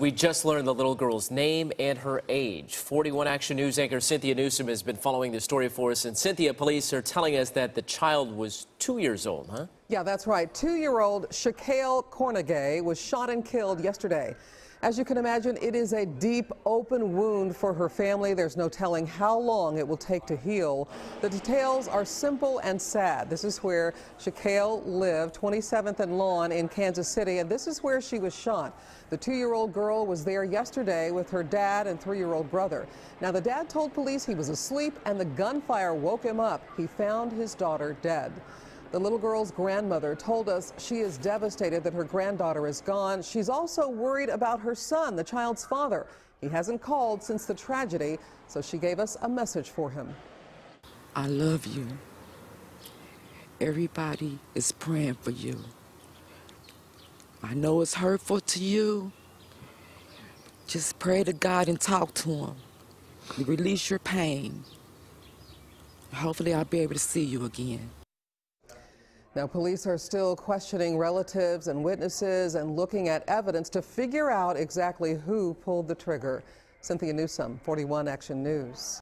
We just learned the little girl's name and her age. 41 Action News anchor Cynthia Newsome has been following the story for us. And Cynthia, police are telling us that the child was two years old, huh? Yeah, that's right. Two-year-old Shakale Cornegay was shot and killed yesterday. As you can imagine, it is a deep, open wound for her family. There's no telling how long it will take to heal. The details are simple and sad. This is where Shakale lived, 27th and Lawn in Kansas City, and this is where she was shot. The two-year-old girl was there yesterday with her dad and three-year-old brother. Now, the dad told police he was asleep and the gunfire woke him up. He found his daughter dead. The little girl's grandmother told us she is devastated that her granddaughter is gone. She's also worried about her son, the child's father. He hasn't called since the tragedy, so she gave us a message for him. I love you. Everybody is praying for you. I know it's hurtful to you. Just pray to God and talk to Him. Release your pain. Hopefully, I'll be able to see you again. Now, police are still questioning relatives and witnesses and looking at evidence to figure out exactly who pulled the trigger. Cynthia Newsome, 41 Action News.